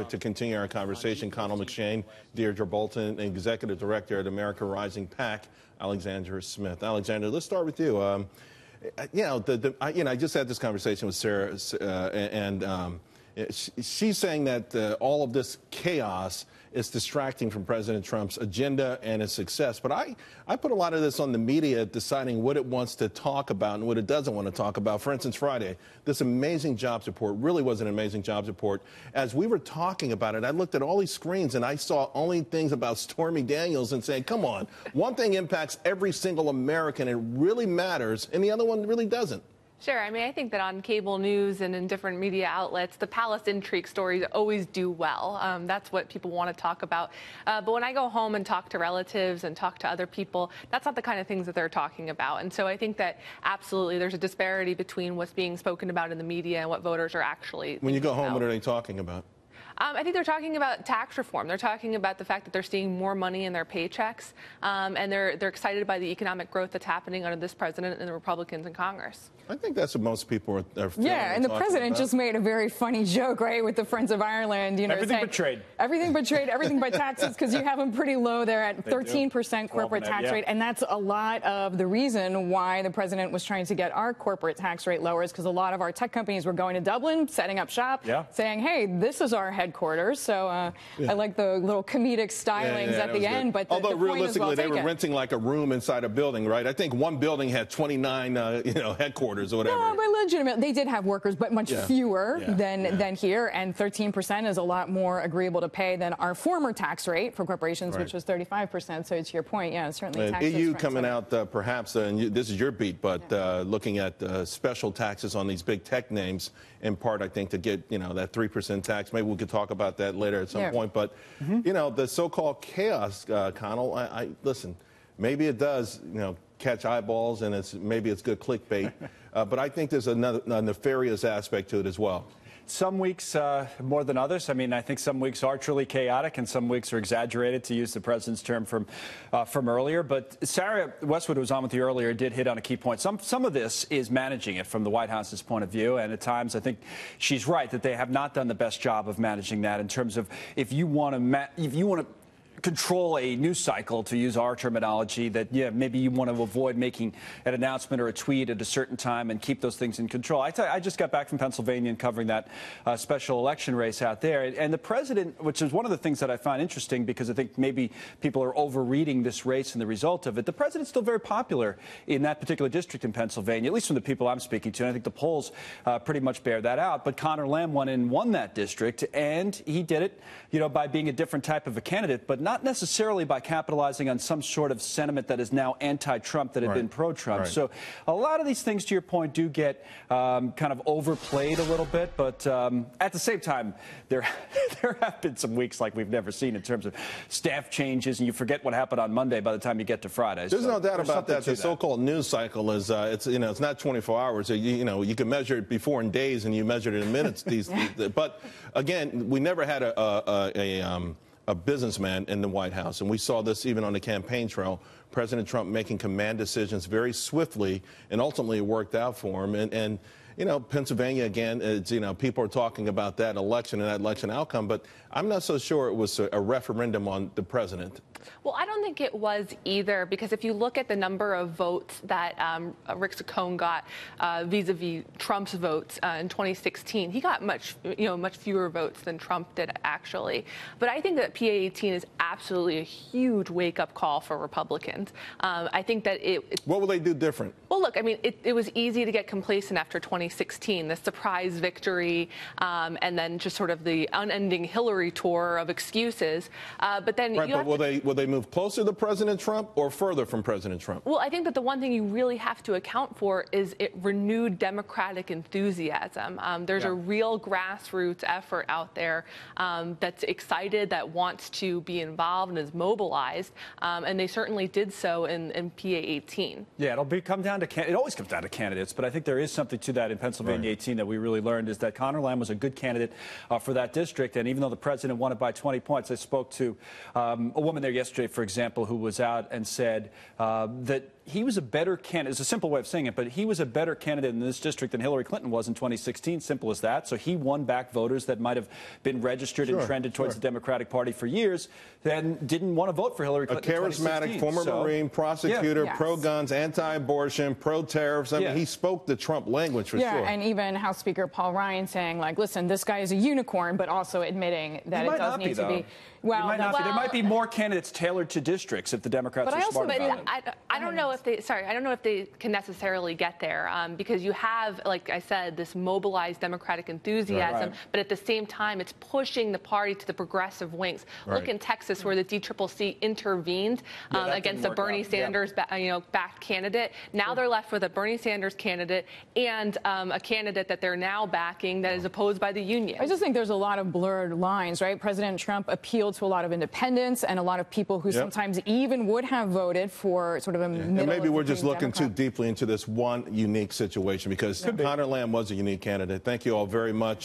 To continue our conversation, Connell McShane, Deirdre Bolton, Executive Director at America Rising PAC, Alexandra Smith. Alexandra, let's start with you. Um, you know, the, the, I, you know, I just had this conversation with Sarah, uh, and um, she's saying that uh, all of this chaos is distracting from President Trump's agenda and his success. But I, I put a lot of this on the media deciding what it wants to talk about and what it doesn't want to talk about. For instance, Friday, this amazing jobs report really was an amazing jobs report. As we were talking about it, I looked at all these screens and I saw only things about Stormy Daniels and saying, come on, one thing impacts every single American. It really matters, and the other one really doesn't. Sure. I mean, I think that on cable news and in different media outlets, the palace intrigue stories always do well. Um, that's what people want to talk about. Uh, but when I go home and talk to relatives and talk to other people, that's not the kind of things that they're talking about. And so I think that absolutely there's a disparity between what's being spoken about in the media and what voters are actually. When you go home, about. what are they talking about? Um, I think they're talking about tax reform. They're talking about the fact that they're seeing more money in their paychecks, um, and they're they're excited by the economic growth that's happening under this president and the Republicans in Congress. I think that's what most people are. are yeah, and the president about. just made a very funny joke, right, with the Friends of Ireland. You know, everything but trade. Everything but trade. Everything but taxes, because you have them pretty low. They're at 13% corporate tax yeah. rate, and that's a lot of the reason why the president was trying to get our corporate tax rate lower, is because a lot of our tech companies were going to Dublin, setting up shop, yeah. saying, "Hey, this is our headquarters." So uh, yeah. I like the little comedic stylings yeah, at the end. But the, although the realistically, well they were renting like a room inside a building, right? I think one building had 29, uh, you know, headquarters or whatever. No, but legitimate. They did have workers, but much Yeah. fewer Yeah. than Yeah. than here. And 13% is a lot more agreeable to pay than our former tax rate for corporations, Right. which was 35%. So to your point, yeah, certainly And taxes. EU coming out, uh, perhaps, uh, and you, this is your beat, but uh, looking at uh, special taxes on these big tech names, in part, I think, to get you know that three percent tax. Maybe we could talk about that later at some Yeah. point. But you know, the so-called chaos, uh, Connell. I, I listen. Maybe it does, you know, catch eyeballs, and it's maybe it's good clickbait. uh, but I think there's another a nefarious aspect to it as well. Some weeks uh, more than others. I mean, I think some weeks are truly chaotic, and some weeks are exaggerated, to use the president's term from uh, from earlier. But Sarah Westwood, who was on with you earlier, did hit on a key point. Some some of this is managing it from the White House's point of view, and at times I think she's right that they have not done the best job of managing that in terms of if you want to if you want to control a news cycle, to use our terminology, that, yeah, maybe you want to avoid making an announcement or a tweet at a certain time and keep those things in control. I, I just got back from Pennsylvania and covering that uh, special election race out there. And the president, which is one of the things that I find interesting because I think maybe people are overreading this race and the result of it, the president's still very popular in that particular district in Pennsylvania, at least from the people I'm speaking to. And I think the polls uh, pretty much bear that out. But Conor Lamb in and won that district, and he did it, you know, by being a different type of a candidate, but not necessarily by capitalizing on some sort of sentiment that is now anti-Trump that had Right. been pro-Trump. Right. So a lot of these things, to your point, do get um, kind of overplayed a little bit. But um, at the same time, there there have been some weeks like we've never seen in terms of staff changes, and you forget what happened on Monday by the time you get to Friday. There's So no doubt there's about that. The so-called news cycle is uh, it's you know it's not 24 hours. You, you know you can measure it before in days and you measure it in minutes. these, these- but again, we never had a a, a, a, um, a businessman in the White House, and we saw this even on the campaign trail. President Trump making command decisions very swiftly, and ultimately it worked out for him. And, and you know, Pennsylvania again, it's, you know, people are talking about that election and that election outcome, but I'm not so sure it was a, a referendum on the president. Well, I don't think it was either, because if you look at the number of votes that um, Rick Saccone got uh, vis-a-vis Trump's votes uh, in 2016, he got much, you know, much fewer votes than Trump did actually. But I think that PA18 is absolutely a huge wake-up call for Republicans. Um, I think that it, it What will they do different? well, look, I mean, it, it was easy to get complacent after 2016, the surprise victory, um, and then just sort of the unending Hillary tour of excuses. Uh, but then Right, you but will to- they will they move closer to President Trump or further from President Trump? Well, I think that the one thing you really have to account for is it renewed democratic enthusiasm. Um, there's Yeah. a real grassroots effort out there um, that's excited, that wants to be involved and is mobilized, um, and they certainly did so in, in PA 18. Yeah, it'll be, come down to can- it always comes down to candidates, but I think there is something to that in Pennsylvania Right. 18 that we really learned is that Conor Lamb was a good candidate uh, for that district, and even though the president won it by 20 points, I spoke to um, a woman there yesterday, for example, who was out and said uh, that he was a better candidate. It's a simple way of saying it, but he was a better candidate in this district than Hillary Clinton was in 2016. Simple as that. So he won back voters that might have been registered Sure, and trended towards sure. the Democratic Party for years, then didn't want to vote for Hillary A Clinton. in charismatic 2016. former So- Marine, prosecutor, Yes. pro guns, anti abortion, pro tariffs. I Yeah. mean, he spoke the Trump language for yeah, sure. and even House Speaker Paul Ryan saying, like, listen, this guy is a unicorn, but also admitting that it does need be, to be. Well, might not that's- be. There might be more candidates tailored to districts if the Democrats But are I also smart think about But it. I, I don't know if they, sorry, I don't know if they can necessarily get there um, because you have, like I said, this mobilized Democratic enthusiasm, Right. but at the same time, it's pushing the party to the progressive wings. Look in Texas where the DCCC intervened um, that against a Bernie out. Yeah. Sanders, ba- you know, backed candidate. Now they're left with a Bernie Sanders candidate and um, a candidate that they're now backing that is opposed by the union. I just think there's a lot of blurred lines, right? President Trump appealed to a lot of independents and a lot of people who Yep. sometimes even would have voted for sort of a middle. And maybe of we're just green looking Democrat. too deeply into this one unique situation because Conor Lamb was a unique candidate. Thank you all very much.